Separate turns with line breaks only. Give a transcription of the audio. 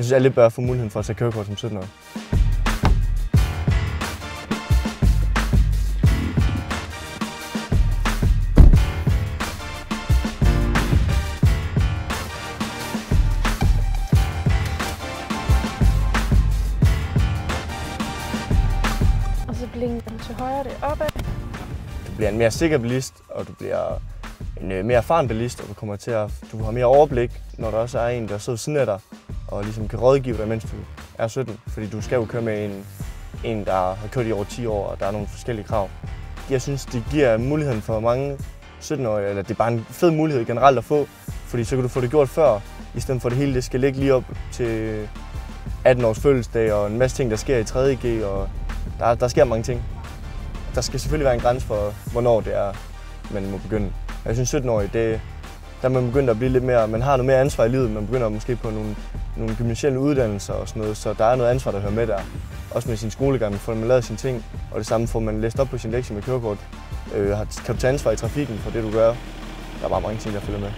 Jeg synes, alle bør få muligheden for at tage kørekort som 17 år.
Og så blinker du til højre, det er opad.
Du bliver en mere sikker bilist, og du bliver en øh, mere erfaren bilist, og du kommer til at du har mere overblik, når der også er en, der sidder siden af dig, og ligesom kan rådgive dig, mens du er 17. Fordi du skal jo køre med en, en der har kørt i over 10 år, og der er nogle forskellige krav. Jeg synes, det giver muligheden for mange 17-årige, eller det er bare en fed mulighed generelt at få, fordi så kan du få det gjort før, i stedet for det hele det skal ligge lige op til 18 års fødselsdag, og en masse ting, der sker i 3.G, og der, der sker mange ting. Der skal selvfølgelig være en grænse for, hvornår det er, man må begynde. Jeg synes 17-årige, det, der er man begyndt at blive lidt mere, man har noget mere ansvar i livet, man begynder måske på nogle, nogle gymnasielle uddannelser og sådan noget, så der er noget ansvar, der hører med der. Også med sin skolegang, får man lavet sine ting, og det samme får man læst op på sin lektie med kørekort. Øh, har- kan du tage ansvar i trafikken for det, du gør? Der er bare mange ting, der følger med.